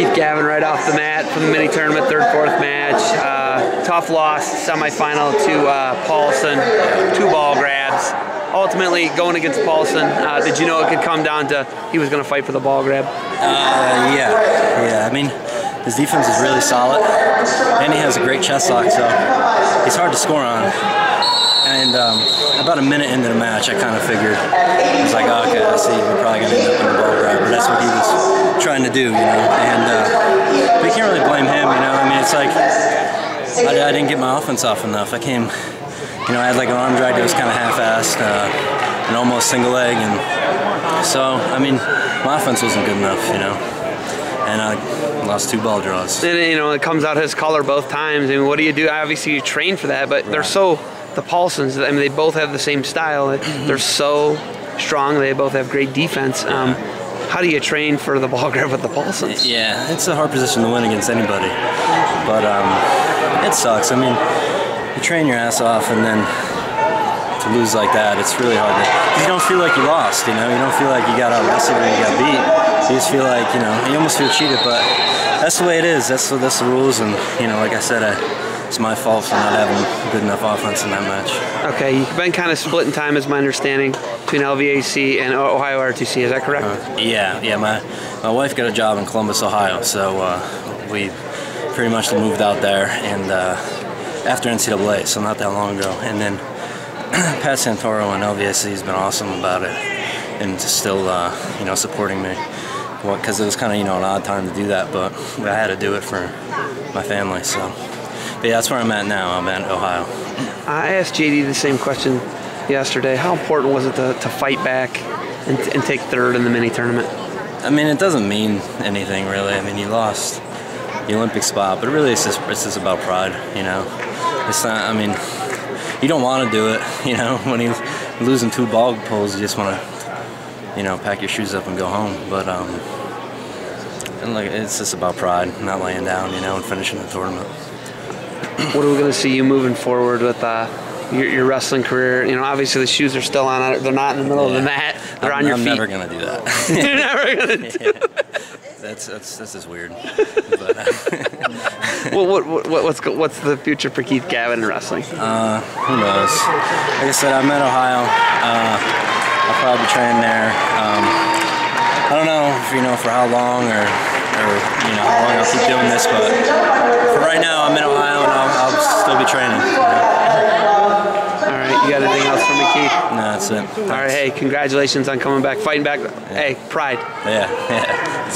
Keith Gavin right off the mat from the mini tournament, third, fourth match. Uh, tough loss, semifinal to uh, Paulson, two ball grabs. Ultimately, going against Paulson, uh, did you know it could come down to he was going to fight for the ball grab? Uh, yeah, yeah. I mean, his defense is really solid, and he has a great chest lock, so he's hard to score on. And um, about a minute into the match, I kind of figured, I was like, oh, okay, I see, we're probably going to end up in the ball grab, but that's what he was trying to do, you know. You know. I mean, it's like I, I didn't get my offense off enough. I came, you know, I had like an arm drag that was kind of half-assed, uh, and almost single leg, and so I mean, my offense wasn't good enough, you know and I lost two ball draws. And you know, it comes out his color both times. I mean, what do you do? Obviously, you train for that, but right. they're so the Paulsons. I mean, they both have the same style. They're so strong. They both have great defense. Um, how do you train for the ball grab with the Paulsons? Yeah, it's a hard position to win against anybody, but um, it sucks. I mean, you train your ass off, and then to lose like that, it's really hard. To, you don't feel like you lost. You know, you don't feel like you got out or you got beat. You just feel like you know, you almost feel cheated, but that's the way it is. That's that's the rules, and you know, like I said, I it's my fault for not having good enough offense in that match. Okay, you've been kind of split in time, is my understanding, between LVAC and Ohio RTC. Is that correct? Uh, yeah, yeah. My my wife got a job in Columbus, Ohio, so uh, we pretty much moved out there, and uh, after NCAA, so not that long ago, and then Pat Santoro and LVAC has been awesome about it, and still uh, you know supporting me. Because well, it was kind of you know an odd time to do that, but I had to do it for my family, so. But yeah, that's where I'm at now. I'm at Ohio. I asked JD the same question yesterday. How important was it to, to fight back and, and take third in the mini tournament? I mean, it doesn't mean anything really. I mean, you lost the Olympic spot, but really it's just it's just about pride, you know. It's not. I mean, you don't want to do it, you know. When you're losing two ball pulls, you just want to, you know, pack your shoes up and go home. But um, and like it's just about pride, not laying down, you know, and finishing the tournament what are we going to see you moving forward with uh, your, your, wrestling career? You know, obviously the shoes are still on. They're not in the middle yeah. of the mat. They're I'm, on your I'm feet. I'm never going to do that. You're never going to do that. That's that's that's just weird. But, uh, well, what, what, what's what's the future for Keith Gavin in wrestling? Uh, who knows? Like I said, I'm at Ohio. Uh, I'll probably be training there. Um, I don't know if you know for how long or or you know how long I'll keep doing this, but for right now, I'm in Ohio and I'll, I'll still be training. All right, you got anything else for me, Keith? No, that's it. Thanks. All right, hey, congratulations on coming back, fighting back. Yeah. Hey, pride. Yeah, yeah.